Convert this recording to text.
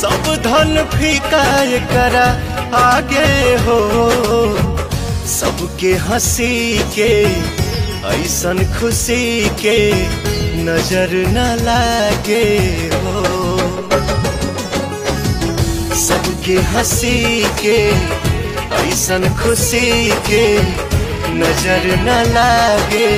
सब धन फीका करा, आगे हो। सबके हँसी के, ऐसन खुशी के नज़र न लागे हो। सबके हँसी के, ऐसन खुशी के नज़र न लागे